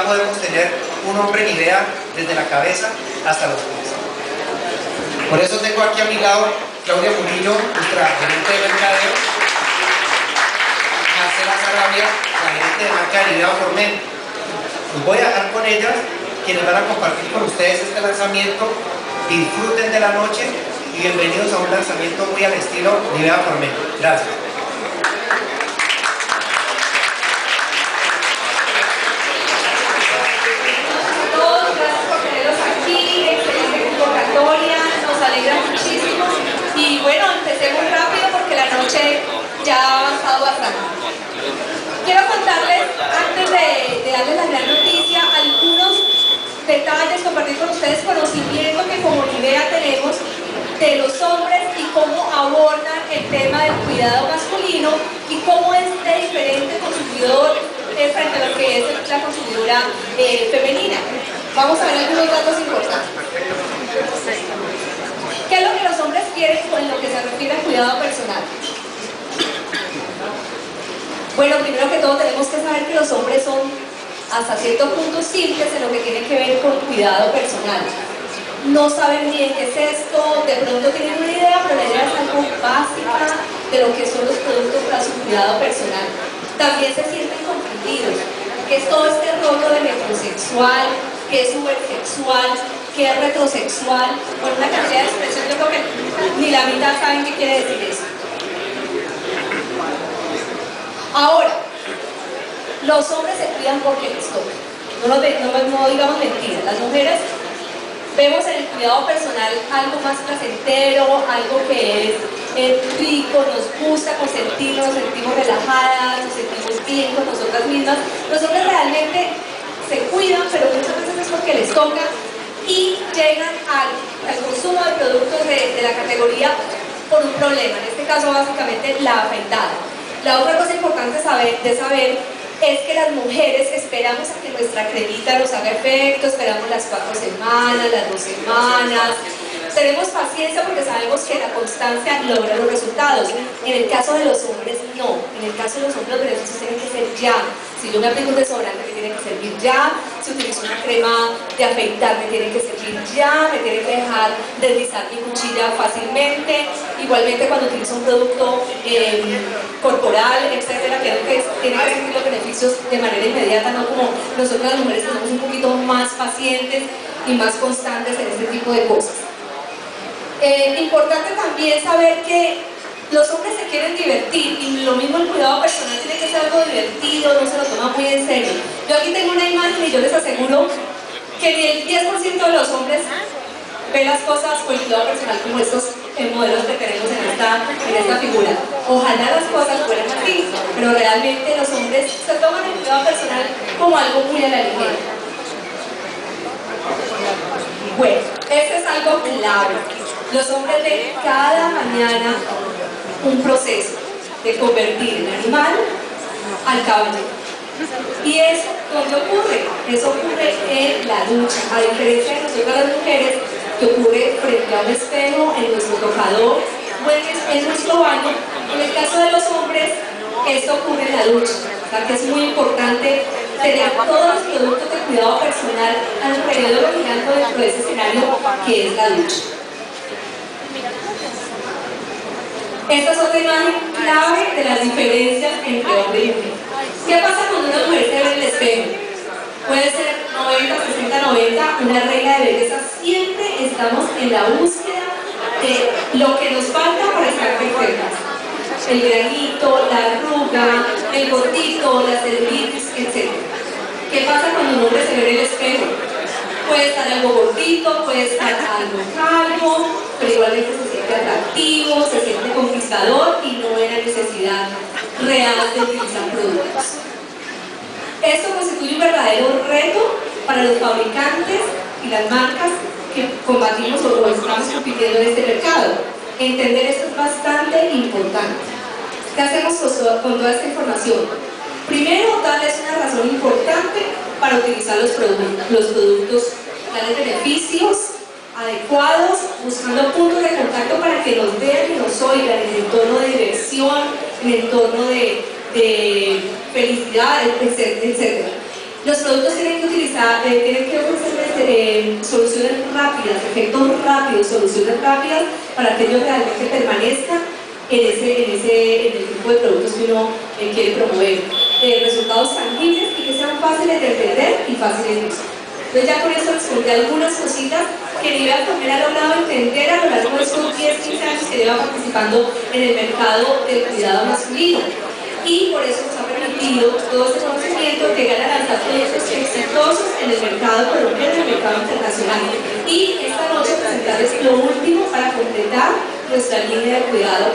podemos tener un hombre en desde la cabeza hasta los pies. Por eso tengo aquí a mi lado Claudia Murillo, nuestra gerente de mercadeo, Marcela Sarabia, la gerente de marca de Formen. Los voy a dejar con ellas, quienes van a compartir con ustedes este lanzamiento. Disfruten de la noche y bienvenidos a un lanzamiento muy al estilo Nivea Formen. Gracias. ya ha avanzado bastante. Quiero contarles, antes de, darles la gran noticia, algunos compartir con ustedes conocimiento que como idea tenemos de los hombres y cómo abordan el tema del cuidado masculino y cómo es de diferente consumidor frente a lo que es la consumidora eh, femenina. Vamos a ver algunos datos importantes. ¿Qué es lo que los hombres quieren en lo que se refiere al cuidado personal? Bueno, primero que todo tenemos que saber que los hombres son hasta cierto punto simples en lo que tiene que ver con cuidado personal. No saben bien qué es esto, de pronto tienen una idea, pero la idea es algo básica de lo que son los productos para su cuidado personal. También se sienten confundidos, que es todo este rollo de metrosexual, que es supersexual, que es retrosexual, con una cantidad de expresiones, yo creo que ni la mitad saben qué quiere decir eso. Ahora, los hombres se cuidan porque les toca. No, no, digamos mentiras. Las mujeres vemos en el cuidado personal algo más placentero, algo que es, rico, nos gusta consentirnos, nos sentimos relajadas, nos sentimos bien con nosotras mismas. Los hombres realmente se cuidan, pero muchas veces es porque les toca y llegan al, consumo de productos de, de la categoría por un problema, en este caso básicamente la afeitada. La otra cosa importante de saber es que las mujeres esperamos a que nuestra cremita nos haga efecto, esperamos las cuatro semanas, las dos semanas, tenemos paciencia porque sabemos que la constancia logra los resultados. En el caso de los hombres, no. En el caso de los hombres, los beneficios tienen que ser ya. Si yo me aplico un desodorante, me tiene que servir ya. Si utilizo una crema de afeitar, me tiene que servir ya. Me tiene que dejar deslizar mi cuchilla fácilmente. Igualmente, cuando utilizo un producto em, corporal, etcétera, creo que tiene que sentir los beneficios de manera inmediata, no como nosotros las mujeres que somos un poquito más pacientes y más constantes en este tipo de cosas. Eh, importante también saber que los hombres se quieren divertir y lo mismo el cuidado personal tiene que ser algo divertido, no se lo toma muy en serio. Yo aquí tengo una imagen y yo les aseguro que ni el 10% de los hombres ve las cosas con cuidado personal como estos modelos que tenemos en esta, en esta figura. Ojalá las cosas fueran así, pero realmente los hombres se toman el cuidado personal como algo muy a la ligera. Bueno, este es algo clave. Los hombres ven cada mañana un proceso de convertir el animal al caballero. ¿Y eso dónde ocurre? Eso ocurre en la ducha, a diferencia de nosotros las mujeres, que ocurre frente a un espejo, en nuestro tocador o en, nuestro baño. En el caso de los hombres, esto ocurre en la ducha. O es muy importante tener todos los productos de cuidado personal alrededor girando dentro de ese escenario que es la ducha. Esta es otra imagen clave de las diferencias entre hombre y mujer. ¿Qué pasa cuando una mujer se ve en el espejo? Puede ser 90, 60, 90, una regla de belleza. Siempre estamos en la búsqueda de lo que nos falta para estar perfectas. El granito, la arruga, el gordito, la celulitis, etc. ¿Qué pasa cuando un hombre se ve en el espejo? Puede estar algo gordito, puede estar algo calvo, pero igualmente se siente atractivo, se siente conquistador y no era necesidad real de utilizar productos. Esto constituye un verdadero reto para los fabricantes y las marcas que combatimos o estamos compitiendo en este mercado. Entender esto es bastante importante. ¿Qué hacemos con toda esta información? Primero, darles una razón importante para utilizar los productos, los productos darles beneficios adecuados, buscando puntos de contacto para que nos vean y nos oigan en el entorno de diversión, en el entorno de, felicidad, etc. Los productos tienen que utilizar, eh, tienen que ofrecer eh, soluciones rápidas, efectos rápidos, soluciones rápidas para que ellos realmente permanezcan en, ese, en, ese, en el tipo de productos que uno eh, quiere promover. resultados tangibles y que sean fáciles de entender y fáciles de usar. Entonces ya con esto respondí algunas cositas que Nivel también ha logrado entender a lo largo de estos 10-15 años que lleva participando en el mercado del cuidado masculino. Y por eso nos ha permitido todo este conocimiento llegar a lanzar productos exitosos en el mercado colombiano y el mercado internacional. Y esta noche presentarles lo último para completar nuestra línea de cuidado.